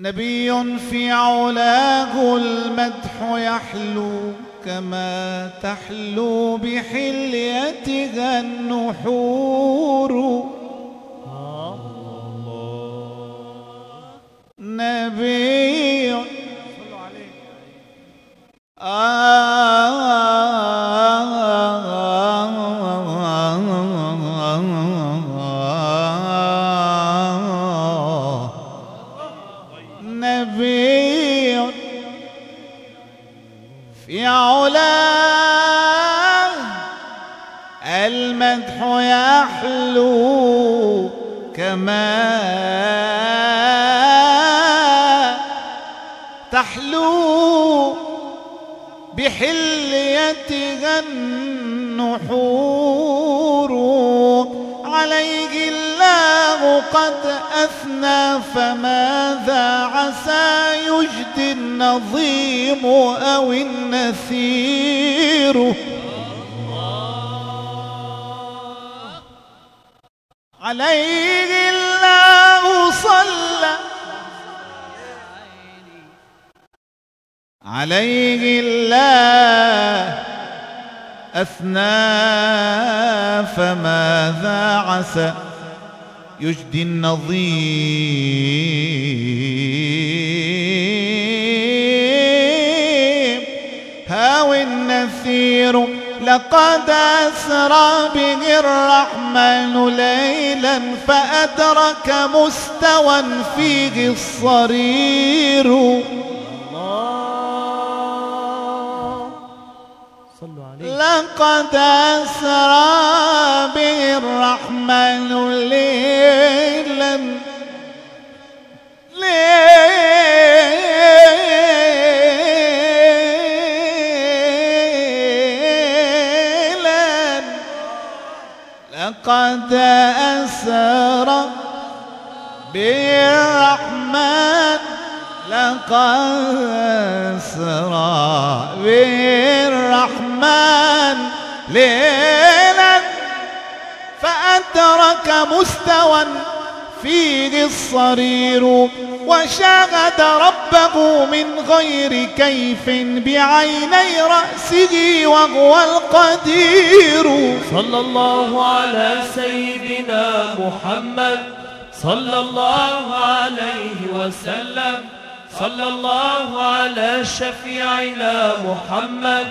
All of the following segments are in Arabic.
نبي في علاه المدح يحلو كما تحلو بحليتها النحور. نبي آه نبي في علاه المدح يحلو كما تحلو بحليتها النحور. قد أثنى فماذا عسى يجدي النظيم أو النثير؟ عليه الله صلى. عليه الله أثنى فماذا عسى؟ يجدي النظيم. هاو النثير لقد أسرى به الرحمن ليلا فأدرك مستوى فيه الصرير. الله. صلوا عليه. لقد أسرى به الرحمن لقد أسرى بالرحمن لقد أسرى بالرحمن ليلا فأدرك مستوى فيه الصرير وشاهد ربه من غير كيف بعيني رأسه وهو القدير. صلى الله على سيدنا محمد صلى الله عليه وسلم. صلى الله على شفيعنا محمد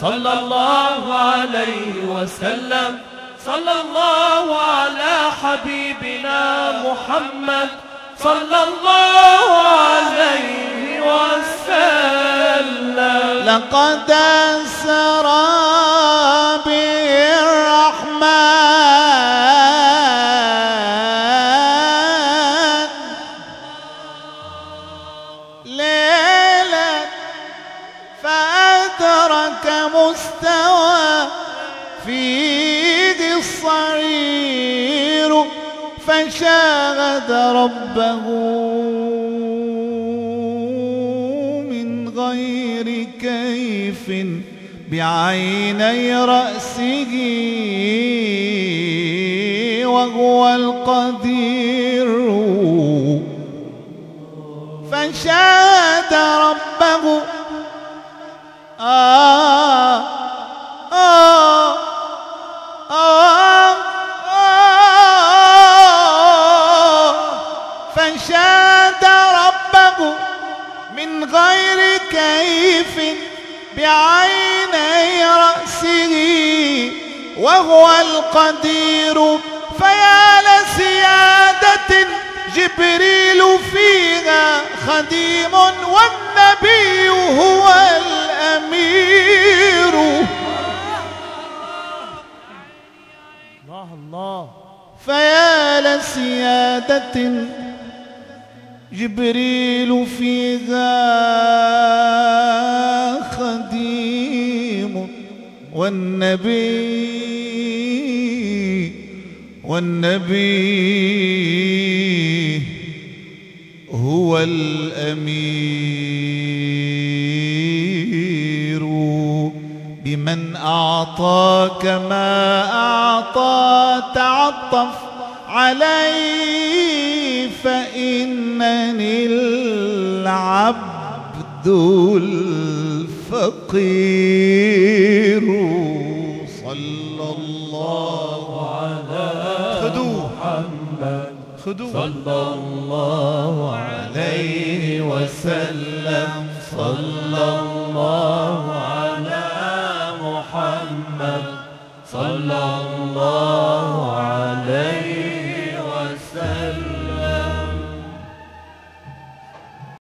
صلى الله عليه وسلم. صلى الله حبيبنا محمد صلى الله عليه وسلم. لقد أسرى بالرحمن ليلا فأدرك فشاهد ربه من غير كيف بعيني رأسه وهو القدير. فشاهد ربه فشاهد ربه من غير كيف بعيني رأسه وهو القدير فيا لسيادة جبريل فيها خديم والنبي هو الأمير. الله الله. فيا لسيادة جبريل فيها خديم والنبي والنبي هو الأمير. بمن أعطاك ما أعطى تعطف علي فإنني العبد الفقير. صلى الله على خذوه محمد خذوه صلى الله عليه وسلم. صلى الله على محمد. صلى الله